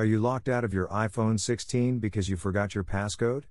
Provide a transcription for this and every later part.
Are you locked out of your iPhone 16 because you forgot your passcode?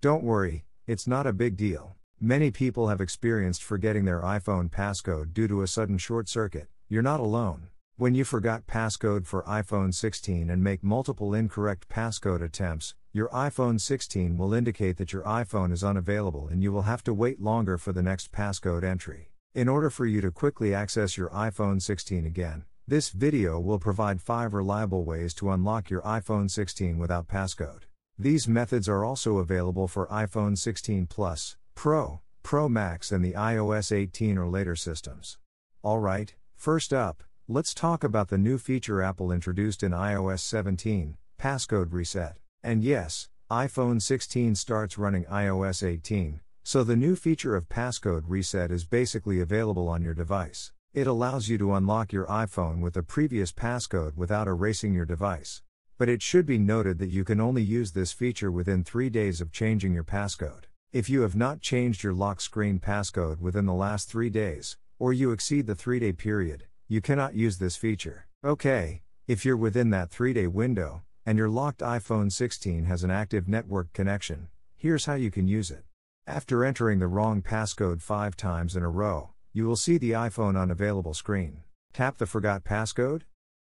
Don't worry, it's not a big deal. Many people have experienced forgetting their iPhone passcode due to a sudden short circuit. You're not alone. When you forgot passcode for iPhone 16 and make multiple incorrect passcode attempts, your iPhone 16 will indicate that your iPhone is unavailable and you will have to wait longer for the next passcode entry. In order for you to quickly access your iPhone 16 again, this video will provide 5 reliable ways to unlock your iPhone 16 without passcode. These methods are also available for iPhone 16 Plus, Pro, Pro Max, and the iOS 18 or later systems. Alright, first up, let's talk about the new feature Apple introduced in iOS 17 Passcode Reset. And yes, iPhone 16 starts running iOS 18, so the new feature of Passcode Reset is basically available on your device. It allows you to unlock your iPhone with the previous passcode without erasing your device. But it should be noted that you can only use this feature within three days of changing your passcode. If you have not changed your lock screen passcode within the last three days, or you exceed the three day period, you cannot use this feature. Okay, if you're within that three day window, and your locked iPhone 16 has an active network connection, here's how you can use it. After entering the wrong passcode five times in a row, you will see the iPhone unavailable screen. Tap the Forgot Passcode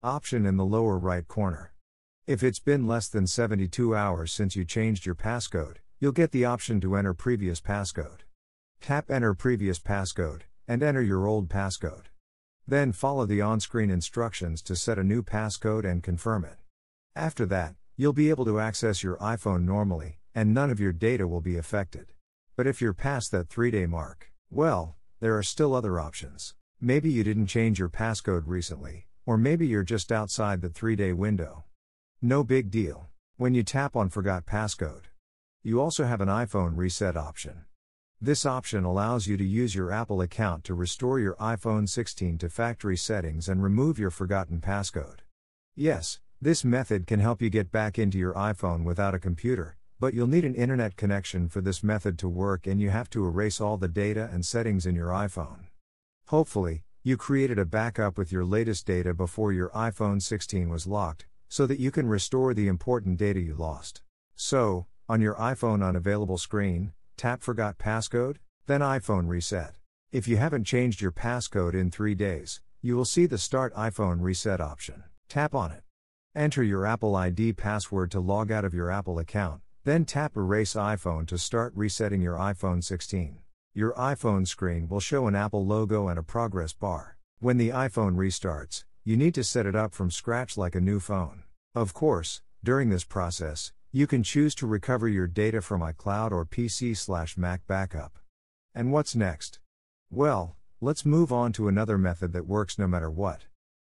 option in the lower right corner. If it's been less than 72 hours since you changed your passcode, you'll get the option to enter previous passcode. Tap Enter Previous Passcode, and enter your old passcode. Then follow the on screen instructions to set a new passcode and confirm it. After that, you'll be able to access your iPhone normally, and none of your data will be affected. But if you're past that three day mark, well, there are still other options. Maybe you didn't change your passcode recently, or maybe you're just outside the three day window. No big deal. When you tap on Forgot Passcode, you also have an iPhone reset option. This option allows you to use your Apple account to restore your iPhone 16 to factory settings and remove your forgotten passcode. Yes, this method can help you get back into your iPhone without a computer, but you'll need an internet connection for this method to work and you have to erase all the data and settings in your iPhone. Hopefully, you created a backup with your latest data before your iPhone 16 was locked, so that you can restore the important data you lost. So, on your iPhone unavailable screen, tap Forgot Passcode, then iPhone Reset. If you haven't changed your passcode in three days, you will see the Start iPhone Reset option. Tap on it. Enter your Apple ID password to log out of your Apple account, then tap Erase iPhone to start resetting your iPhone 16. Your iPhone screen will show an Apple logo and a progress bar. When the iPhone restarts, you need to set it up from scratch like a new phone. Of course, during this process, you can choose to recover your data from iCloud or PC slash Mac backup. And what's next? Well, let's move on to another method that works no matter what.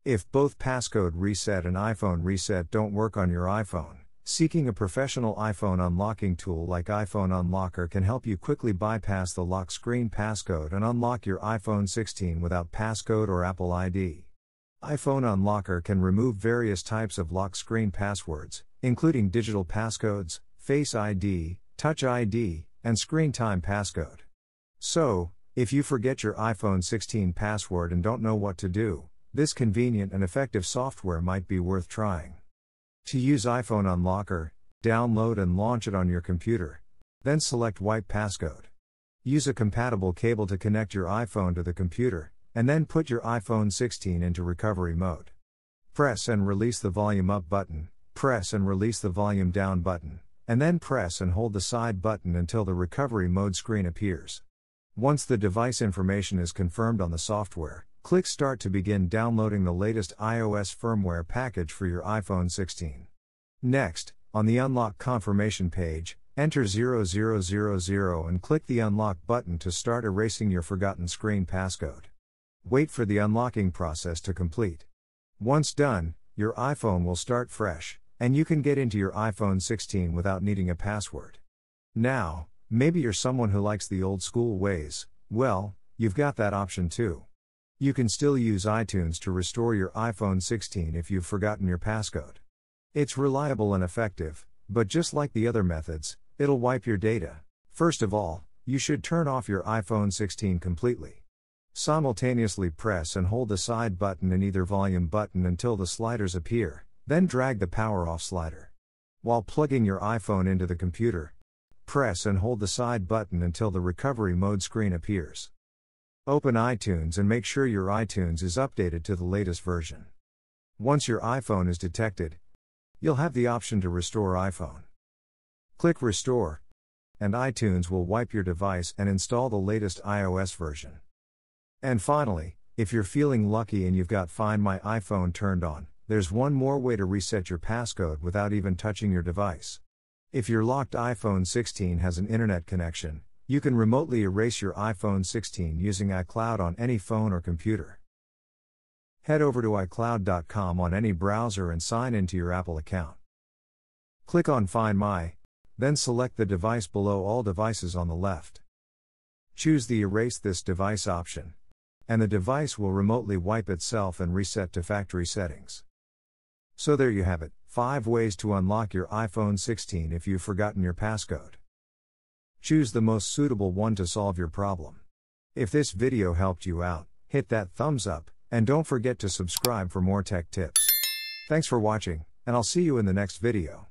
If both passcode reset and iPhone reset don't work on your iPhone, seeking a professional iPhone unlocking tool like iPhone Unlocker can help you quickly bypass the lock screen passcode and unlock your iPhone 16 without passcode or Apple ID. iPhone Unlocker can remove various types of lock screen passwords, including digital passcodes, Face ID, Touch ID, and Screen Time passcode. So, if you forget your iPhone 16 password and don't know what to do, this convenient and effective software might be worth trying. To use iPhone Unlocker, download and launch it on your computer. Then select Wipe Passcode. Use a compatible cable to connect your iPhone to the computer, and then put your iPhone 16 into recovery mode. Press and release the volume up button, press and release the volume down button, and then press and hold the side button until the recovery mode screen appears. Once the device information is confirmed on the software, Click Start to begin downloading the latest iOS firmware package for your iPhone 16. Next, on the Unlock confirmation page, enter 0000 and click the Unlock button to start erasing your forgotten screen passcode. Wait for the unlocking process to complete. Once done, your iPhone will start fresh, and you can get into your iPhone 16 without needing a password. Now, maybe you're someone who likes the old school ways, well, you've got that option too. You can still use iTunes to restore your iPhone 16 if you've forgotten your passcode. It's reliable and effective, but just like the other methods, it'll wipe your data. First of all, you should turn off your iPhone 16 completely. Simultaneously press and hold the side button and either volume button until the sliders appear, Then drag the power off slider. While plugging your iPhone into the computer, press and hold the side button until the recovery mode screen appears. Open iTunes and make sure your iTunes is updated to the latest version. Once your iPhone is detected, you'll have the option to restore iPhone. Click Restore, and iTunes will wipe your device and install the latest iOS version. And finally, if you're feeling lucky and you've got Find My iPhone turned on, there's one more way to reset your passcode without even touching your device. If your locked iPhone 16 has an internet connection, you can remotely erase your iPhone 16 using iCloud on any phone or computer. Head over to iCloud.com on any browser and sign into your Apple account. Click on Find My, then select the device below all devices on the left. Choose the Erase this device option, and the device will remotely wipe itself and reset to factory settings. So there you have it 5 ways to unlock your iPhone 16 if you've forgotten your passcode. Choose the most suitable one to solve your problem. If this video helped you out, hit that thumbs up, and don't forget to subscribe for more tech tips. Thanks for watching, and I'll see you in the next video.